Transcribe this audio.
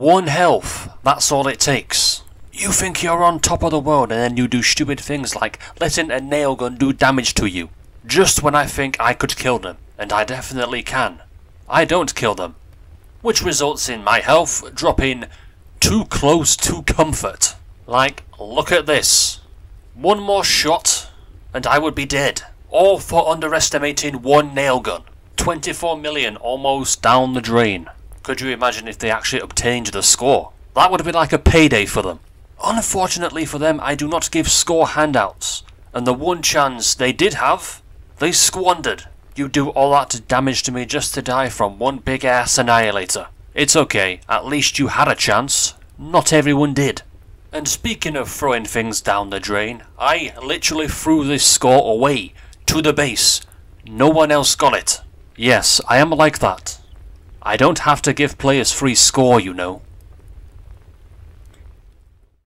One health, that's all it takes. You think you're on top of the world and then you do stupid things like letting a nail gun do damage to you. Just when I think I could kill them, and I definitely can. I don't kill them. Which results in my health dropping too close to comfort. Like, look at this. One more shot, and I would be dead. All for underestimating one nail gun. 24 million almost down the drain. Could you imagine if they actually obtained the score? That would have been like a payday for them. Unfortunately for them, I do not give score handouts. And the one chance they did have, they squandered. You do all that damage to me just to die from one big ass annihilator. It's okay, at least you had a chance. Not everyone did. And speaking of throwing things down the drain, I literally threw this score away, to the base. No one else got it. Yes, I am like that. I don't have to give players free score, you know.